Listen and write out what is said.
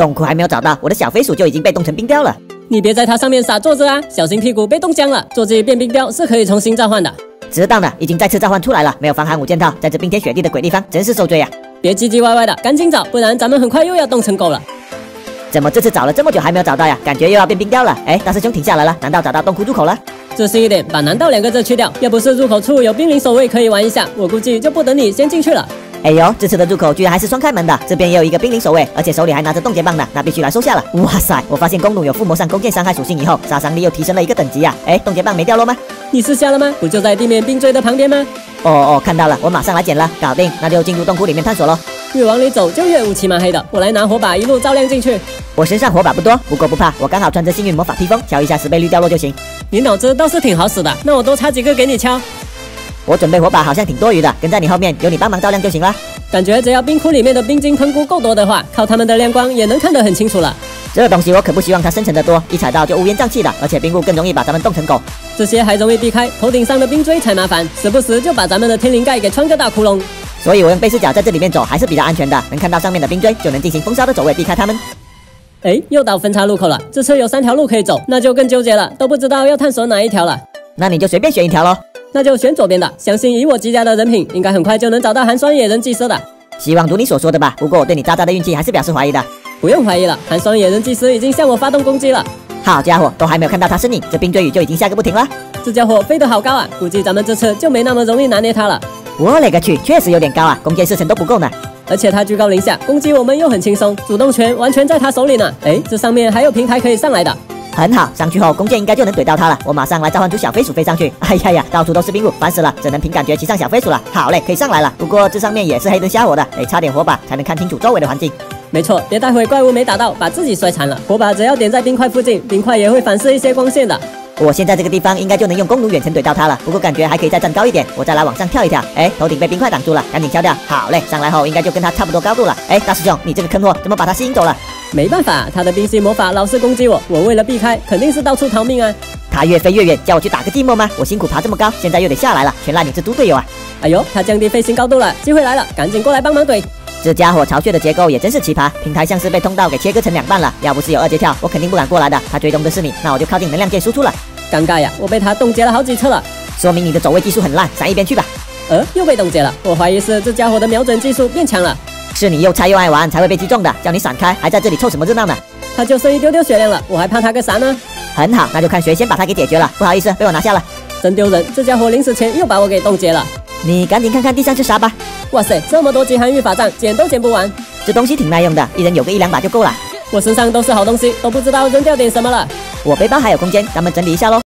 洞窟还没有找到，我的小飞鼠就已经被冻成冰雕了。你别在它上面傻坐着啊，小心屁股被冻僵了。坐骑变冰雕是可以重新召唤的。知道呢，已经再次召唤出来了。没有防寒五件套，在这冰天雪地的鬼地方，真是受罪呀！别唧唧歪歪的，赶紧找，不然咱们很快又要冻成狗了。怎么这次找了这么久还没有找到呀？感觉又要变冰雕了。哎，大师兄停下来了，难道找到洞窟入口了？自信一点，把“难道”两个字去掉。要不是入口处有兵临守卫可以玩一下，我估计就不等你先进去了。哎呦，这次的入口居然还是双开门的，这边也有一个冰灵守卫，而且手里还拿着冻结棒呢，那必须来收下了。哇塞，我发现弓弩有附魔上弓箭伤害属性以后，杀伤力又提升了一个等级呀。哎，冻结棒没掉落吗？你试下了吗？不就在地面冰锥的旁边吗？哦哦，看到了，我马上来捡了，搞定，那就进入洞窟里面探索喽。越往里走就越乌漆嘛黑的，我来拿火把一路照亮进去。我身上火把不多，不过不怕，我刚好穿着幸运魔法披风，敲一下十倍率掉落就行。你脑子倒是挺好使的，那我多插几个给你敲。我准备火把好像挺多余的，跟在你后面，有你帮忙照亮就行了。感觉只要冰窟里面的冰晶喷菇够多的话，靠它们的亮光也能看得很清楚了。这东西我可不希望它生成的多，一踩到就乌烟瘴气的，而且冰雾更容易把咱们冻成狗。这些还容易避开，头顶上的冰锥才麻烦，时不时就把咱们的天灵盖给穿个大窟窿。所以我用背视角在这里面走还是比较安全的，能看到上面的冰锥，就能进行风骚的走位避开它们。哎，又到分岔路口了，这次有三条路可以走，那就更纠结了，都不知道要探索哪一条了。那你就随便选一条喽，那就选左边的，相信以我极佳的人品，应该很快就能找到寒霜野人祭司的。希望如你所说的吧，不过我对你渣渣的运气还是表示怀疑的。不用怀疑了，寒霜野人祭司已经向我发动攻击了。好家伙，都还没有看到他身影，这冰锥雨就已经下个不停了。这家伙飞得好高啊，估计咱们这次就没那么容易拿捏他了。我勒个去，确实有点高啊，弓箭射程都不够呢。而且他居高临下，攻击我们又很轻松，主动权完全在他手里呢。哎，这上面还有平台可以上来的。很好，上去后弓箭应该就能怼到他了。我马上来召唤出小飞鼠飞上去。哎呀呀，到处都是冰雾，烦死了，只能凭感觉骑上小飞鼠了。好嘞，可以上来了。不过这上面也是黑灯瞎火的，得插点火把才能看清楚周围的环境。没错，别待会怪物没打到，把自己摔残了。火把只要点在冰块附近，冰块也会反射一些光线的。我现在这个地方应该就能用弓弩远程怼到他了。不过感觉还可以再站高一点，我再来往上跳一跳。哎，头顶被冰块挡住了，赶紧敲掉。好嘞，上来后应该就跟他差不多高度了。哎，大师兄，你这个坑货怎么把他吸引走了？没办法，他的冰系魔法老是攻击我，我为了避开，肯定是到处逃命啊。他越飞越远，叫我去打个寂寞吗？我辛苦爬这么高，现在又得下来了，全赖你这猪队友啊！哎呦，他降低飞行高度了，机会来了，赶紧过来帮忙怼。这家伙巢穴的结构也真是奇葩，平台像是被通道给切割成两半了。要不是有二阶跳，我肯定不敢过来的。他追踪的是你，那我就靠近能量键输出了。尴尬呀，我被他冻结了好几次了，说明你的走位技术很烂，闪一边去吧。呃，又被冻结了，我怀疑是这家伙的瞄准技术变强了。是你又菜又爱玩才会被击中的，叫你闪开，还在这里凑什么热闹呢？他就剩一丢丢血量了，我还怕他个啥呢？很好，那就看谁先把他给解决了。不好意思，被我拿下了，真丢人！这家伙临死前又把我给冻结了。你赶紧看看地上是啥吧。哇塞，这么多极寒御法杖，捡都捡不完。这东西挺耐用的，一人有个一两把就够了。我身上都是好东西，都不知道扔掉点什么了。我背包还有空间，咱们整理一下喽。